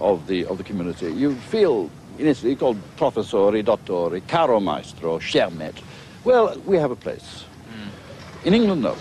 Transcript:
of the, of the community. You feel in Italy called professori, dottori, caro maestro, cher maître. Well, we have a place. Hmm. In England, no.